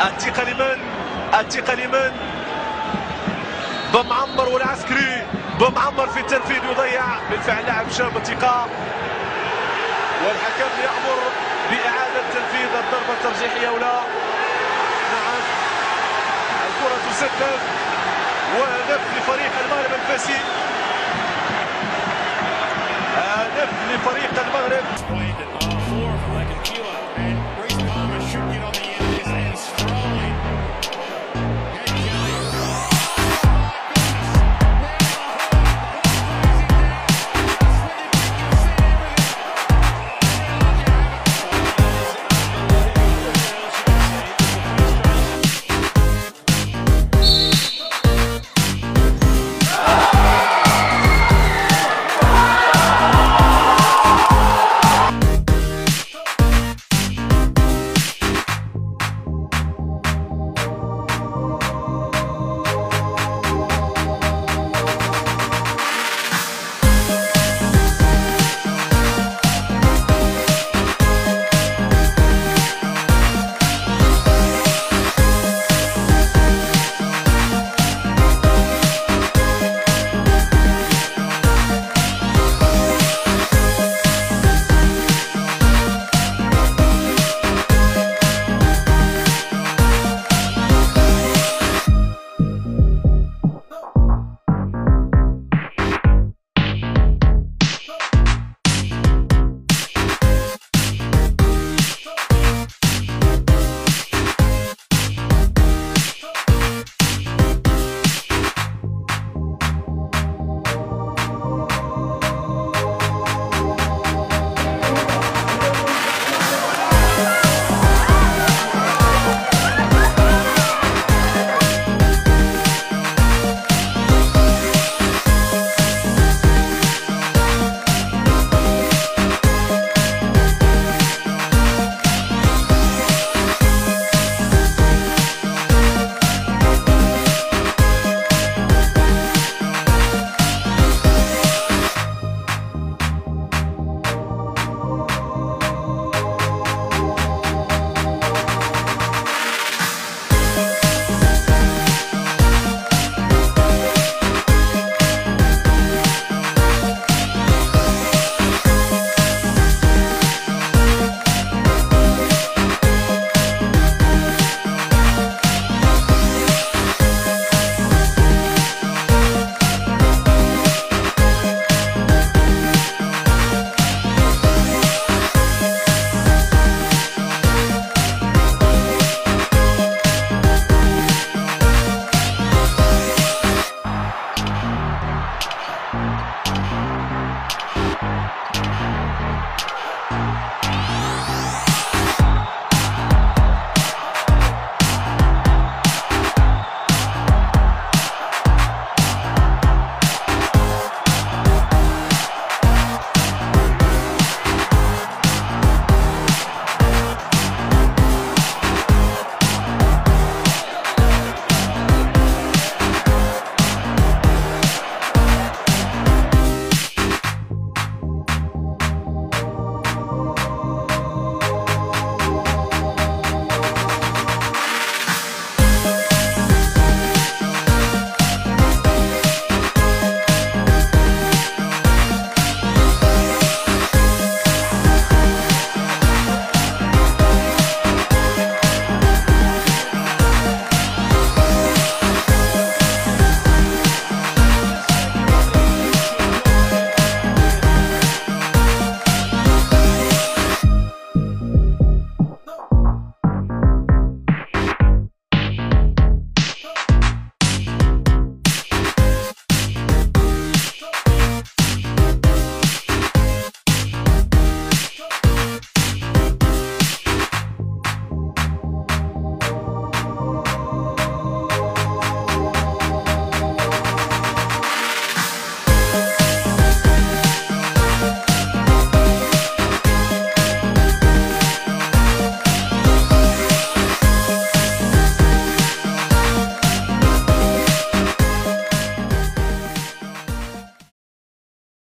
الثقه لمن بمعمر والعسكري بمعمر في التنفيذ يضيع بالفعل لاعب شاب الثقة. والحكم يأمر بإعادة تنفيذ الضربة الترجيحية ولا نعم. الكرة تسدد. وهدف لفريق المغرب الفاسي. هدف لفريق المغرب.